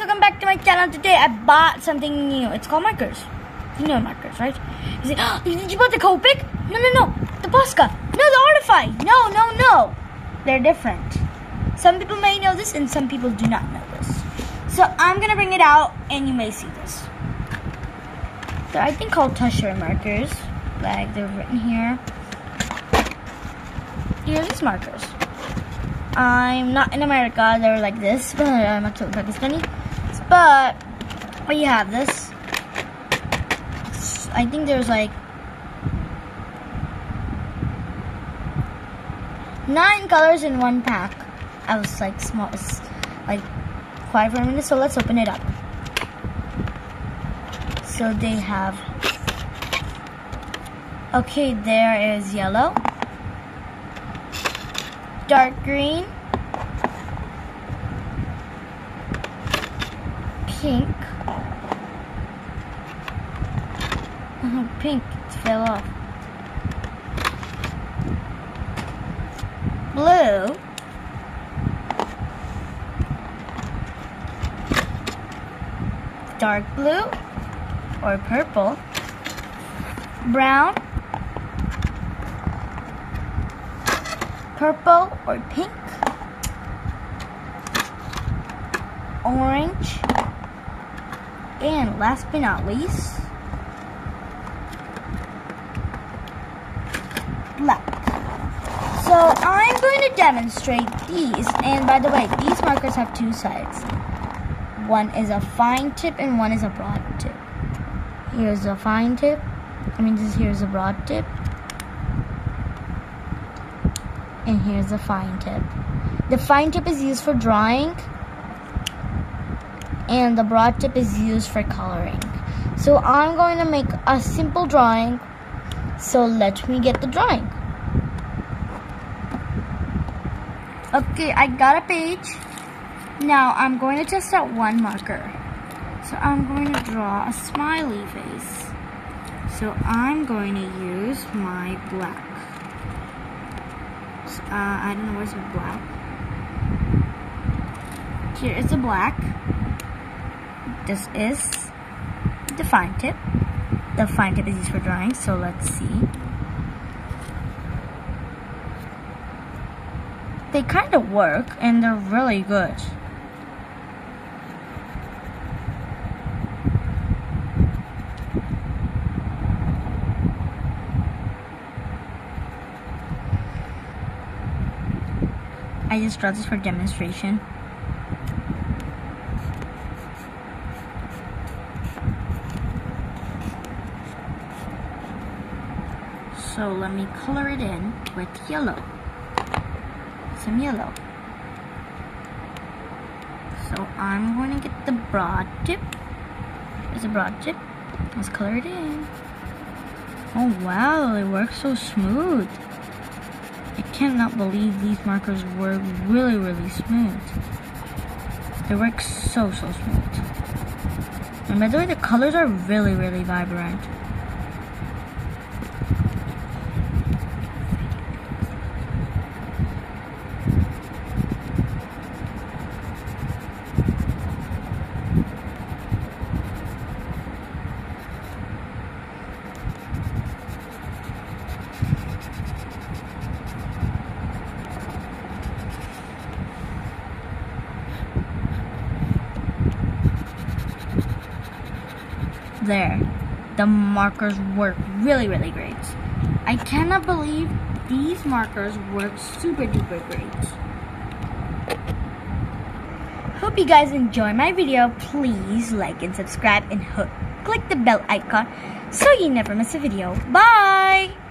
welcome back to my channel. Today I bought something new. It's called markers. You know markers, right? You say, oh, did you buy the Copic? No, no, no. The Posca. No, the Artify. No, no, no. They're different. Some people may know this and some people do not know this. So I'm going to bring it out and you may see this. They're, I think, called Tusher markers. Like, they're written here. Here are these markers. I'm not in America. They're like this, but I'm actually Pakistani. But we have this. I think there's like nine colors in one pack. I was like small, like five minutes. So let's open it up. So they have. Okay, there is yellow dark green, pink, oh, pink, it fell off, blue, dark blue or purple, brown, purple or pink, orange, and last but not least, black. So I'm going to demonstrate these, and by the way, these markers have two sides. One is a fine tip and one is a broad tip. Here's a fine tip, I mean this here's a broad tip, and here's a fine tip. The fine tip is used for drawing and the broad tip is used for coloring. So I'm going to make a simple drawing. So let me get the drawing. Okay, I got a page. Now I'm going to test out one marker. So I'm going to draw a smiley face. So I'm going to use my black uh, I don't know where's the black. Here is the black. This is the fine tip. The fine tip is used for drawing, so let's see. They kind of work, and they're really good. I just draw this for demonstration. So let me color it in with yellow. Some yellow. So I'm going to get the broad tip. There's a broad tip. Let's color it in. Oh wow, it works so smooth. I cannot believe these markers work really, really smooth. They work so, so smooth. And by the way, the colors are really, really vibrant. There. The markers work really, really great. I cannot believe these markers work super duper great. Hope you guys enjoy my video. Please like and subscribe and click the bell icon so you never miss a video. Bye!